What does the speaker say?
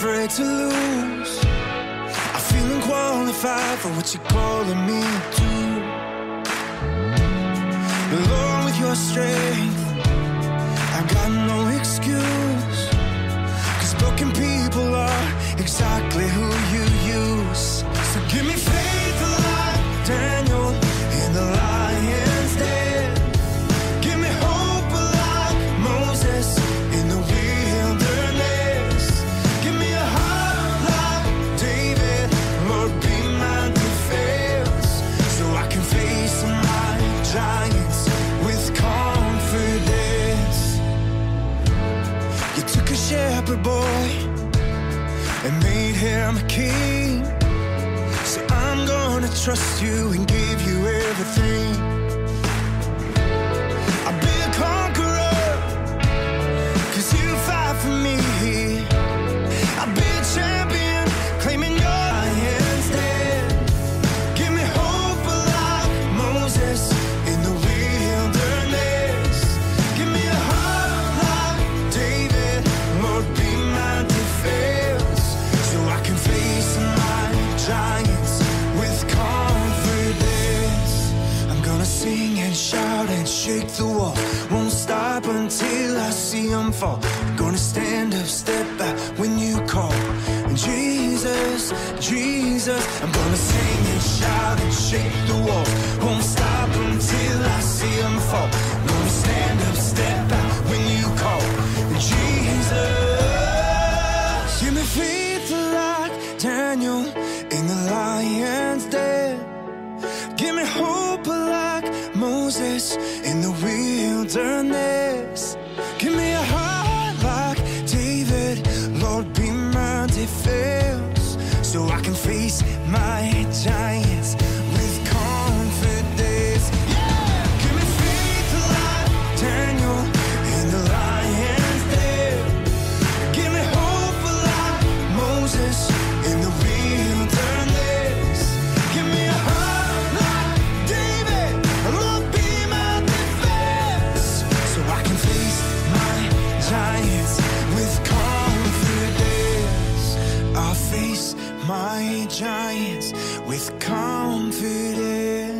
afraid to lose. I feel unqualified for what you're calling me to. Alone with your strength, I've got no excuse. Cause broken people are exactly shepherd boy and made him a king. So I'm gonna trust you and give you everything. Shake the wall. Won't stop until I see them fall. Gonna stand up, step back when you call. Jesus, Jesus, I'm gonna sing and shout and shake the wall. Won't stop until I see them fall. Gonna stand up, step back when you call. Jesus, give me faith like Daniel in the lion's den. Give me hope Moses in the wilderness. Give me a heart like David, Lord, be my defense. So I can face my giants my giants with confidence.